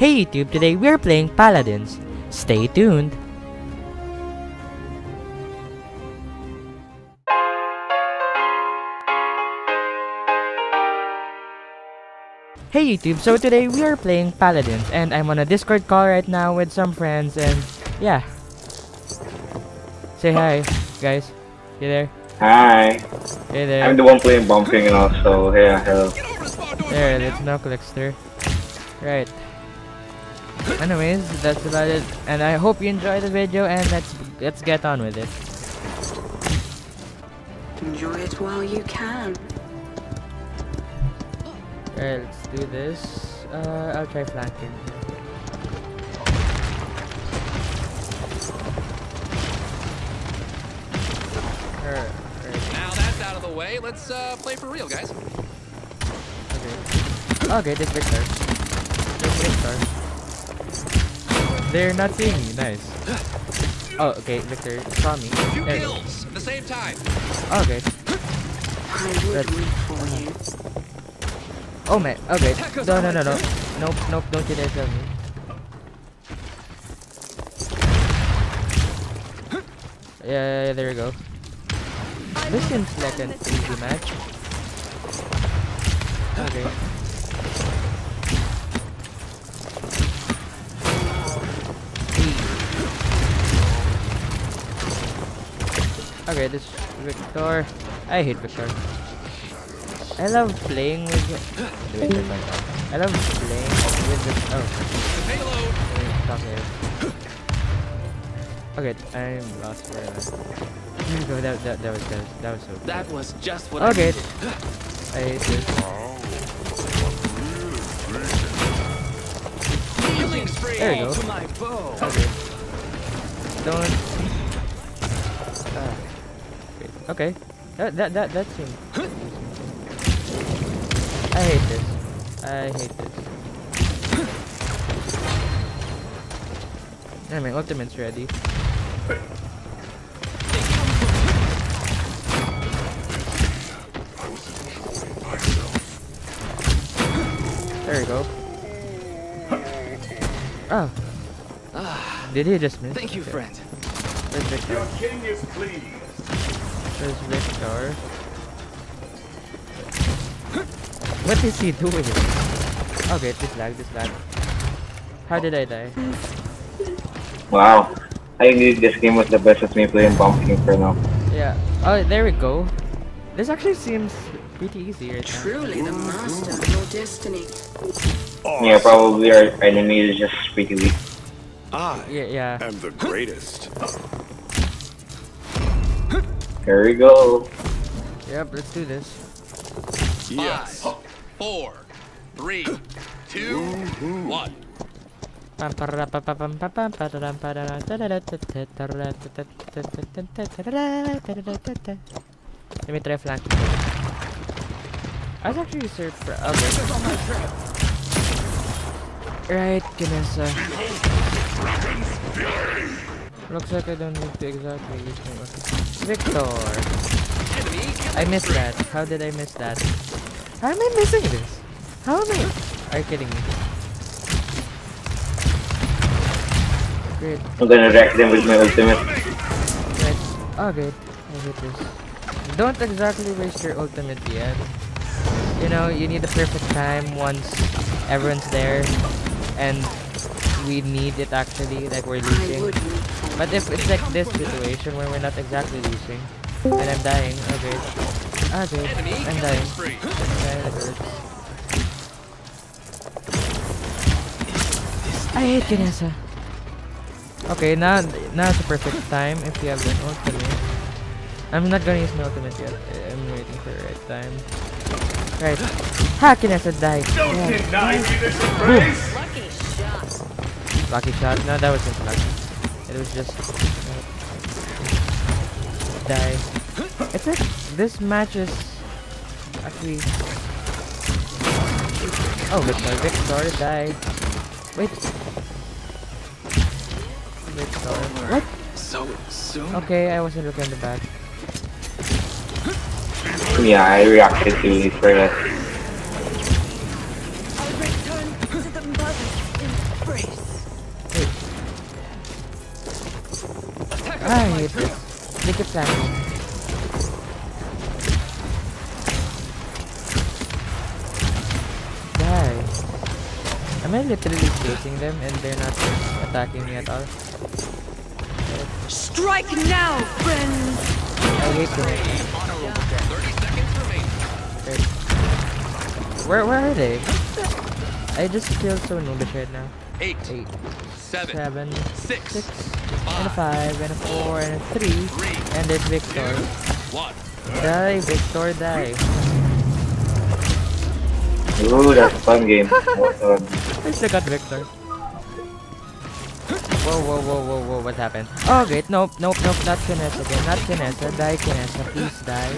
Hey YouTube, today we are playing Paladins. Stay tuned. Hey YouTube, so today we are playing Paladins and I'm on a Discord call right now with some friends and yeah. Say hi, guys. You there? Hi. Hey there. I'm the one playing Bomb King and also yeah, hello. There, that's no clickster. Right. Anyways, that's about it. And I hope you enjoy the video and let's let's get on with it. Enjoy it while you can. Alright, let's do this. Uh, I'll try flanking. Alright, alright, Now that's out of the way. Let's uh, play for real, guys. okay. Okay, this Viktor. This Viktor. They're not seeing me, nice. Oh, okay, Viktor saw me. Two There kills at the same time. Oh, okay. I would That's- root for you. Oh man, okay. No, no, no, no. Nope, nope, don't you dare tell me. Yeah, yeah, yeah, there you go. This seems like an easy match. Okay. Okay, this Viktor. I hate Viktor. I love playing with. Wait, wait, wait, wait. I love playing with the. Oh, Payload. wait, stop here. Okay, I'm lost for. Here go. That, that, that was that was, that was so. Cool. That was just what Okay. I needed. I hate this. There you go. to my bow. Okay. Don't. Okay. That that that that seems. I hate this. I hate this. Yeah, my ultimate's ready. There we go. Oh. Did he just miss? Thank you, Okay. friend. Where's Your king is pleased. Where's Viktor? What is he doing? Okay, this lag, this lag. How did I die? Wow. I think this game was the best of me playing Bomb King for now. Yeah. Oh, there we go. This actually seems pretty easy right now. Truly the master of your destiny. Yeah, probably our enemy is just pretty weak. I Yeah, yeah. am the greatest. Here we go. Yep, let's do this. Yes. Five, four, three, two, one. Let me try flanking. I was actually surprised. Okay. Right, Kinessa. Looks like I don't need to exactly use my. Viktor! I missed that. How did I miss that? How am I missing this? How am I? Are you kidding me? Great. I'm gonna wreck them with my ultimate. Right. Oh, good. I hate this. Don't exactly waste your ultimate yet. You know, you need the perfect time once everyone's there, and we need it actually, like we're losing. would root for But if it's like this situation where we're not exactly losing, and I'm dying, okay. Ah, okay, Enemy I'm killing dying. spree. That hurts. I hate Kinessa. Okay, now now it's the perfect time if you have an ultimate. I'm not gonna use my ultimate yet. Eh, I'm waiting for the right time. Right. Ha! Kinessa died. Don't Yeah. deny me this embrace. Lucky shot. No, that wasn't lucky. It was just uh, die. It's like this match is actually. Oh, Viktor, Viktor died. Wait. Viktor. What? So soon. Okay, I wasn't looking at the back. Yeah, I reacted to it for I hate this. They keep flanking. Am I literally chasing them and they're not attacking me at all? Strike now, friends! I hate them. 30 seconds remaining. Wait. Where, where are they? I just feel so noobish right now. Eight, Eight, seven, seven, six, six, and a five, five, and a four, and a three, three, and there's Viktor. Die, Viktor, die. Ooh, that's a fun game. I still got Viktor. Whoa, whoa, whoa, whoa, whoa, what happened? Oh, great, nope, nope, nope, not Kinessa again, not Kinessa, die Kinessa, please die.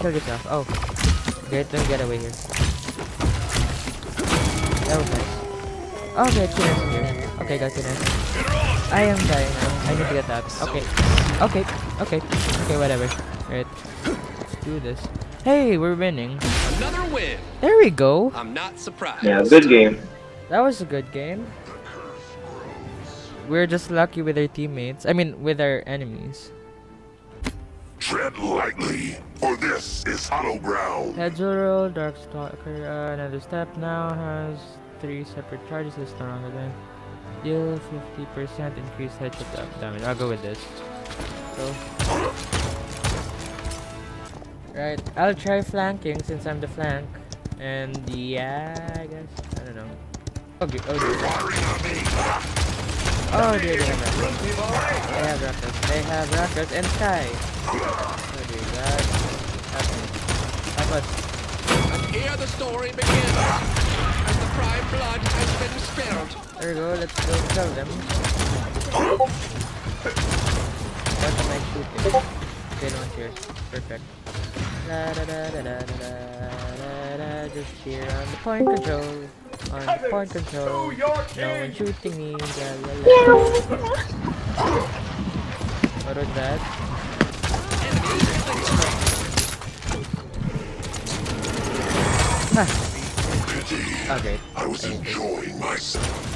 Kill yourself, oh. Great, don't get away here. That was nice. Oh, great, Kinessa here. Okay, got Kinessa. I am dying now, I need to get that. Okay, okay, okay, okay, whatever. Right, let's do this. Hey, we're winning. Another win. There we go. I'm not surprised. yeah, good game. That was a good game. We're just lucky with our teammates. I mean, with our enemies. Tread lightly, for this is hollow ground. Heads will roll, Darkstalker, uh, another step now has three separate charges. This no longer then. Deal 50% increased headshot damage. I'll go with this. So. Right, I'll try flanking since I'm the flank. And yeah, I guess. I don't know. Oh, okay, oh, oh dear. Oh dear, they have rockets. They have rockets. They have rockets and sky. Oh dear god. Help us. And here the story begins. As the prime blood has been spilled. There we go, let's go kill them. That's my shooting? Okay, no one Perfect. Da da da da da da da da. Just here on the point control. On the point control. No one shooting me. La la la. What was that? Okay. I was enjoying myself.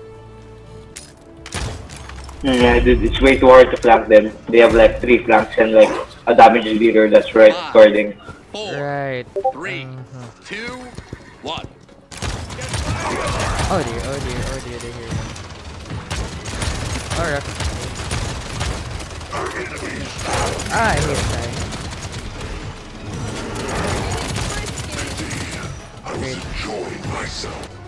Mm, Yeah, dude, it's way too hard to flank them. They have like three flanks and like a damage leader that's right guarding. Four, Right. three, Uh-huh. two, one. Oh dear, oh dear, oh dear, they hear him. Alright. Ah, I hate dying. Great. Enjoying myself.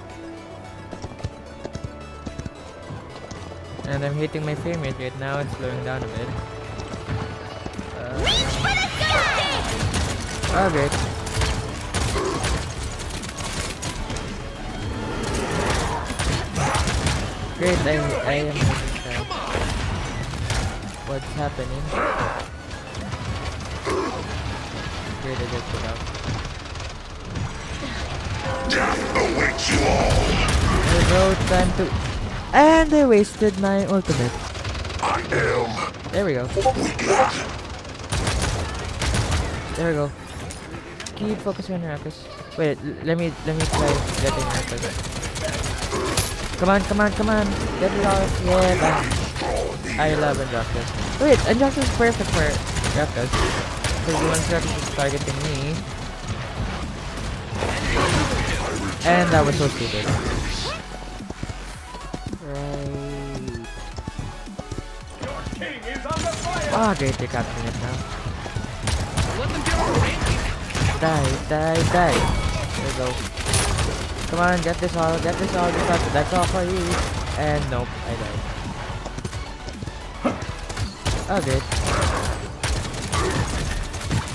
And I'm hitting my frame rate right now, it's slowing down a bit. Uh, oh great. Great, I, I am understand what's happening. Great, I just put out. Death awaits you all. There we go, time to... And I wasted my ultimate. I am There we go. There we go. Keep focusing on Ruckus. Wait, let me let me try getting. Come on, come on, come on. Get it off. Yeah, bang. I love Androxus. Wait, Androxus is perfect for Ruckus. Because once Ruckus is targeting me. And that was so stupid. Right. Ah, great, they're capturing it now. Let them get a ranking. Die, die, die. There we go. Come on, get this all, get this all, get that, that's all for you. And nope, I died. Oh, good.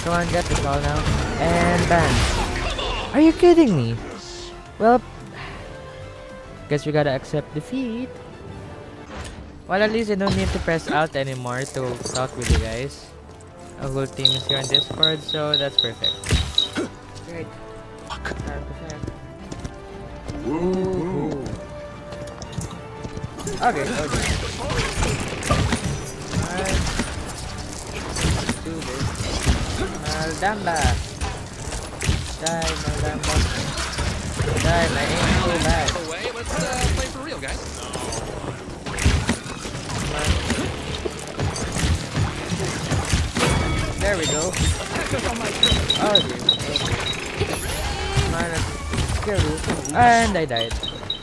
Come on, get this all now. And bam. Are you kidding me? Well, guess we gotta accept defeat. Well, at least I don't need to press out anymore to talk with you guys. A whole team is here on Discord, so that's perfect. Great. Time to. Ooh. Okay, okay. Alright. Let's do this. Mal'Damba. Die, Mal'Damba. My aim so bad. Guys. There we go. Oh dear. Minus. And I died.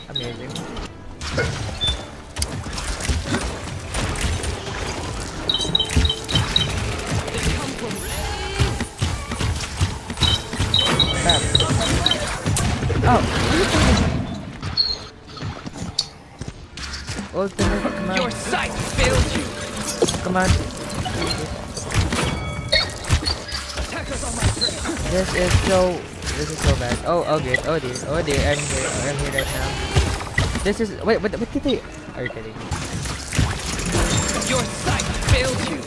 Amazing. Come. This is so this is so bad. Oh oh dear, oh dear, oh dear, I'm here, I'm here right now. This is wait, what what did they are you kidding? Your sight failed you.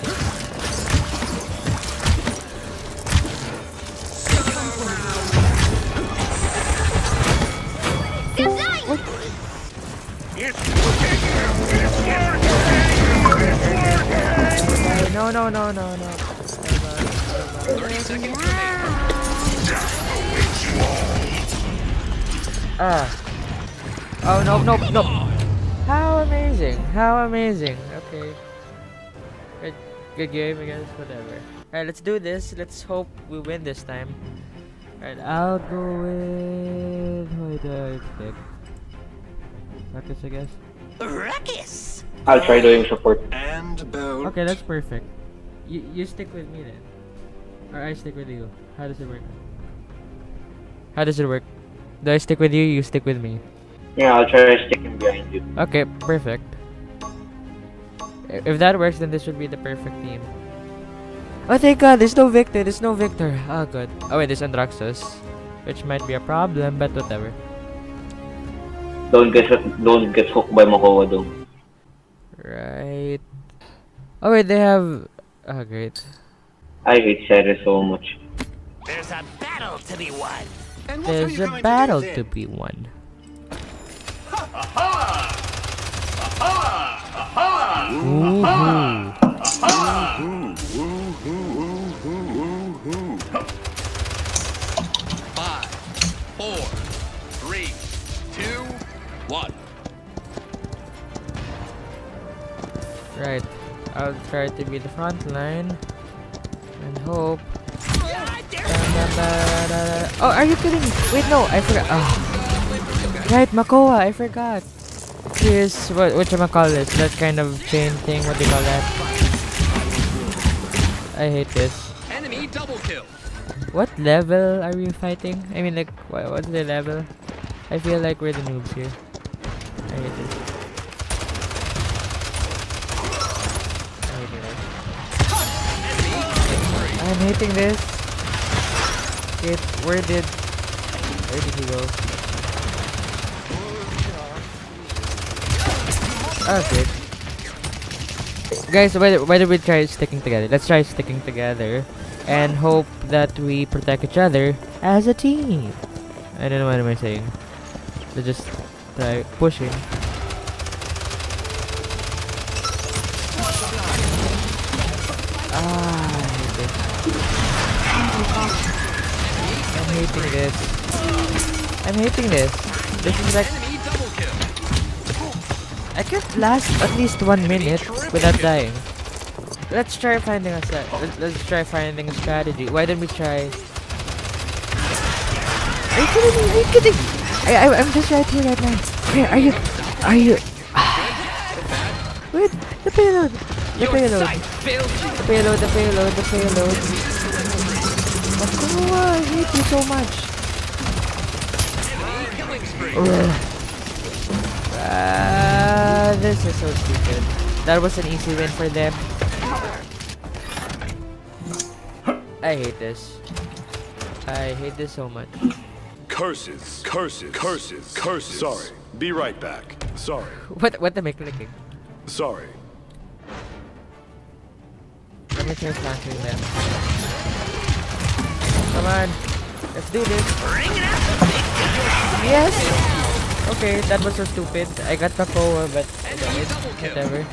No no no no no. Thirty seconds remaining. Ah. Oh no no no. How amazing! How amazing! Okay. Good, good game, I guess. Whatever. Alright, let's do this. Let's hope we win this time. Alright, I'll go with. Who do I pick? Ruckus, I guess. Ruckus! I'll try doing support. And about Okay, that's perfect. You you stick with me then, or I stick with you. How does it work? How does it work? Do I stick with you? You stick with me. Yeah, I'll try sticking behind you. Okay, perfect. If that works, then this would be the perfect team. Oh, thank God! There's no Viktor. There's no Viktor. Oh, good. Oh wait, there's Androxus, which might be a problem, but whatever. Don't get don't get hooked by Makoa though. Right. Oh wait, they have. Oh great. I hate Seris so much. There's a battle to be won. And what are There's you a going battle to to do be won. Woohoo. Five, four, three, two, one. Right. I'll try to be the front line and hope. Oh, are you kidding me? Wait, no, I forgot. Oh. Right, Makoa, I forgot. Here's what what you call this? That kind of chain thing. What do you call that? I hate this. Enemy double kill. What level are we fighting? I mean, like, what, what's the level? I feel like we're the noobs here. I hate this. I'm hating this. Wait, where did where did he go? Oh, good. Guys, why, why don't we try sticking together? Let's try sticking together and hope that we protect each other as a team. I don't know what am I saying. So just try pushing. Ah. I'm hating this. I'm hating this. This is like. I can't last at least one minute without dying. Let's try finding a set. Let's, let's try finding a strategy. Why don't we try? Are you kidding me? Are you kidding? I, I I'm just right here right now. Where are you? Are you? Wait, the payload. The payload. sight failed you. The payload. The payload. The payload. Oh, I hate you so much. Enemy killing spree. Ah, this is so stupid. That was an easy win for them. I hate this. I hate this so much. Curses, curses, curses, curses. Sorry. Be right back. Sorry. What what am I clicking? Sorry. Me try flanking. Come on. Let's do this. Yes! Okay, that was so stupid. I got the Koa, but whatever.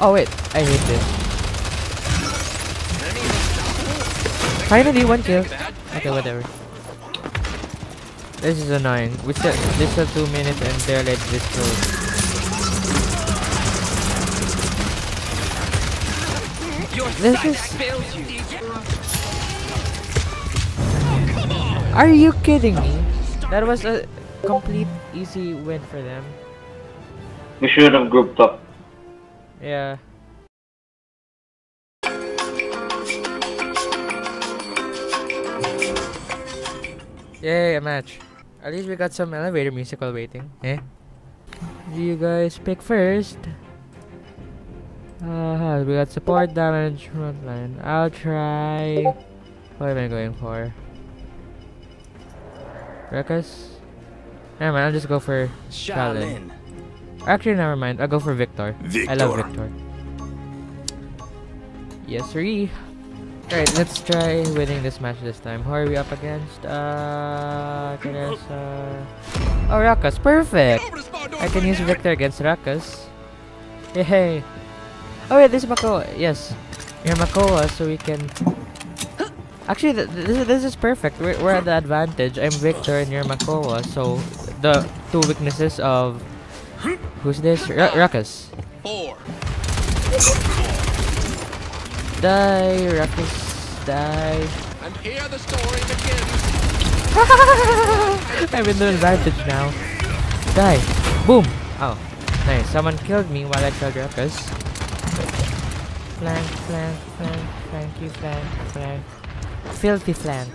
Oh wait, I hate this. Finally, one kill. Okay, whatever. This is annoying. We still, this is two minutes and they're like this This is- Are you kidding me? That was a complete easy win for them. We should have grouped up. Yeah. Yay, a match. At least we got some elevator musical waiting. Eh? Do you guys pick first? Uh, we got support damage frontline. I'll try. What am I going for? Ruckus? Never mind, I'll just go for Sha Lin. Actually, never mind. I'll go for Viktor. I love Viktor. Viktor. Yes, sir. Alright, let's try winning this match this time. Who are we up against? Uh, Teresa. Oh, Ruckus. Perfect. Over to spawn door I can use. Viktor against Ruckus. Yay. Oh, yeah, this is Makoa. Yes. You're Makoa, so we can. Actually, th th- this, is- this is perfect. We're, we're at the advantage. I'm Viktor and you're Makoa, so the two weaknesses of. Who's this? Ra Ruckus. Four. Die, Ruckus, die. And here the story begins. I'm in the advantage now. Die. Boom. Oh, nice. Someone killed me while I killed Ruckus. Flank, flank, flank, flanky, flank, flank. Filthy flank.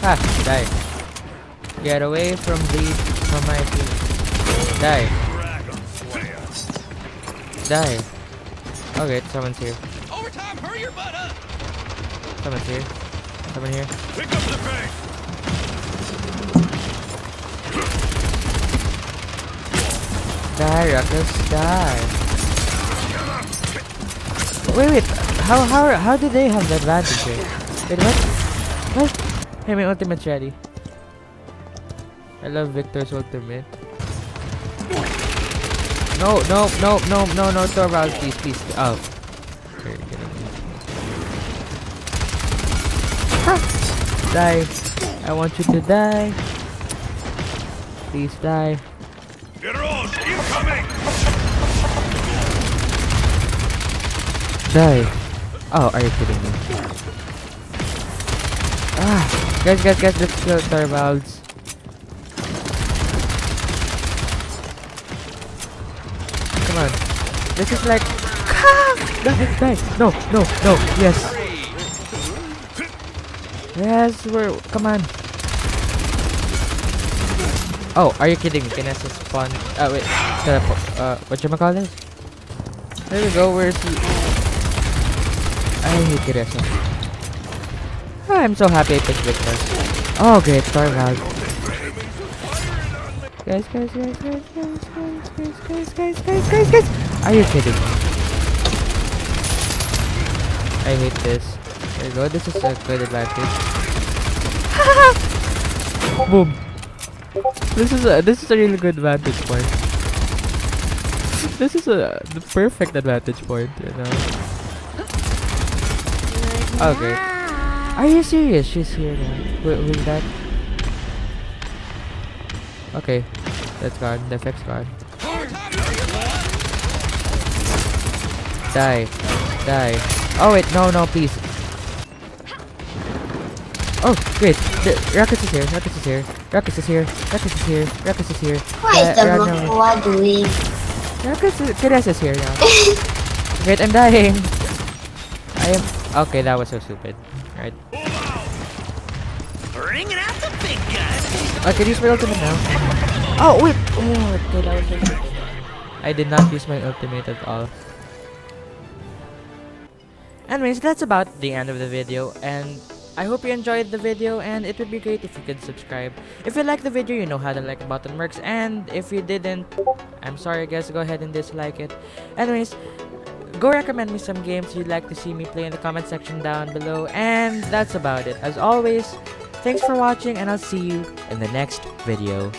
Ah, die. Get away from the from my team. Die. Die. Okay, someone's here. Overtime, hurry your butt up. Someone's here. Someone here. Pick up the pace. Die, Ruckus, die. Wait, wait. How how how do they have the advantage here? Wait, what? What? Hey, my ultimate's ready. I love Viktor's ultimate. No, no, no, no, no, no, Torvald, please, please. Oh. You're kidding me. Ah! Die. I want you to die. Please die. Heroes, incoming! Die. Oh, are you kidding me? Ah, guys, guys, guys, let's kill Torvalds. Come on. This is like. Die, die. No, no, no. Yes. Yes, we're. Come on. Oh, are you kidding me? I spawn? Oh, wait. Teleport. Uh, what you call this? There we go. Where's the. I hate Teresa. Ah, I'm so happy I picked Viktor. Oh, great. Torvald. Guys, guys, guys, guys, guys, guys, guys, guys, guys, guys, guys, guys. Are you kidding me? I hate this. There you go. This is a good advantage. Boom. This is a this is a really good vantage point. This is a the perfect advantage point, you know. Okay. Are you serious? She's here now. Who's that? Okay, that's gone. The effect's gone. Die. Die. Oh wait, no, no, please. Oh, great. The Ruckus is here. Ruckus is here. Ruckus is here. Ruckus is here. Ruckus is here. What is Uh, the run doing? Ruckus is, Teresa is here now. Wait, I'm dying. I am. Okay, that was so stupid. Right. Bringing out the big guns. I can use my ultimate now. Oh wait. Oh, okay, that was so stupid. I did not use my ultimate at all. Anyways, that's about the end of the video, and I hope you enjoyed the video and it would be great if you could subscribe. If you liked the video, you know how the like button works and if you didn't, I'm sorry guys, go ahead and dislike it. Anyways, go recommend me some games you'd like to see me play in the comment section down below and that's about it. As always, thanks for watching and I'll see you in the next video.